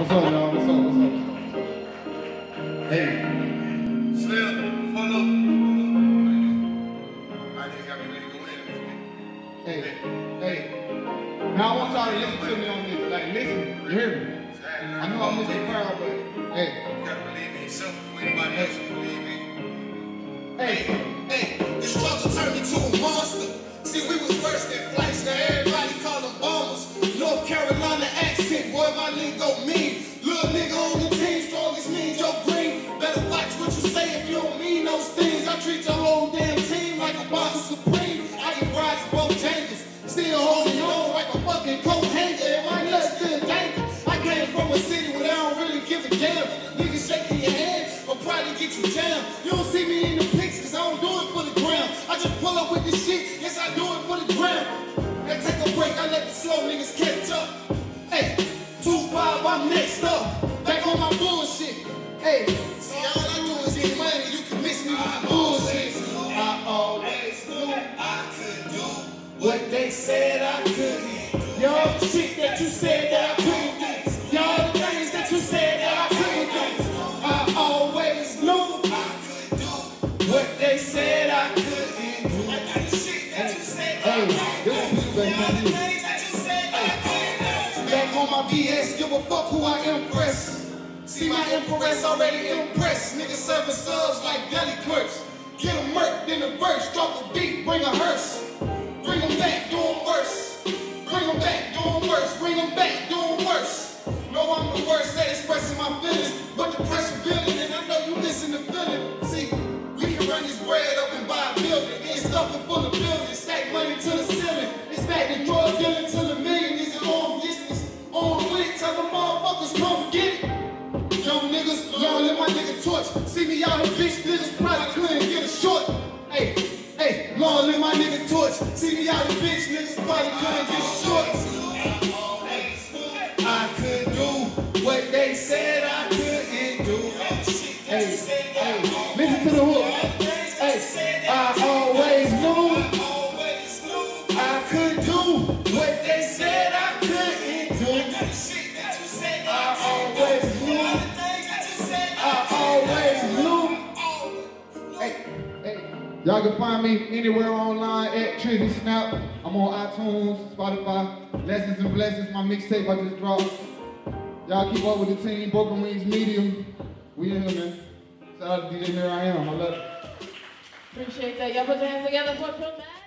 What's up, y'all? What's up? What's up? Hey. Slim, pull up. I got me ready to go in. Hey. Hey. Now I want y'all to listen to me on this. Like, listen. You hear me? I know I'm Mr. Crowd, but hey. You gotta believe in yourself before anybody else can believe in you. Hey. Hey, the struggle turned me to a monster. See, we was first in flights, now everybody call them bombers. North Carolina my lingo mean. Little nigga on the team, strongest mean Joe Greene. Better watch what you say if you don't mean those things. I treat your whole damn team like a box of Supreme. I get rides both angles, still holding on like a fucking coat hanger. And my nuts still dangle. I came from a city where they don't really give a damn. Niggas shaking your hand, will probably get you jammed. You don't see me in the pics, cause I don't do it for the gram. I just pull up with this shit, yes, I do it for the gram. Now take a break, I let the slow niggas catch up. Hey, see, all I do is get money, you can miss me with bullshit. I always knew I could do what they said I couldn't. Y'all the shit that you said that I couldn't do. Y'all the things that you said that I couldn't do. I always knew I could do what they said I couldn't do. I got the shit that you said that I Hey, this is back Y'all on the you. things that you said that I couldn't do. Back on my BS, give a fuck who I impress. See my empress already impressed. Niggas serving subs like deli clerks. Get a murk, then a verse. Drop a beat, bring a hearse. Bring them back, do do 'em worse. Bring them back, do do 'em worse. Bring them back, do do 'em worse. No, I'm the worst at expressing my feelings, but the pressure building, and I know you missing the feeling. See, we can run this bread up and buy a building, then stuff full of buildings, stack money to the ceiling. It's back to drug dealing to the million. Is it on business? On with it, tell the motherfuckers come get niggas, y'all let my nigga torch. See me out here, bitch niggas probably couldn't get a short. Hey, hey, Lord, let my nigga torch. See me out here, bitch niggas probably couldn't get short. Y'all can find me anywhere online at Trizzy Snap. I'm on iTunes, Spotify. Lessons and Blessings, my mixtape I just dropped. Y'all keep up with the team, Broken Wings Media. We in here, man. Shout out to DJ Here I Am. I love it. Appreciate that. Y'all put your hands together for Mac.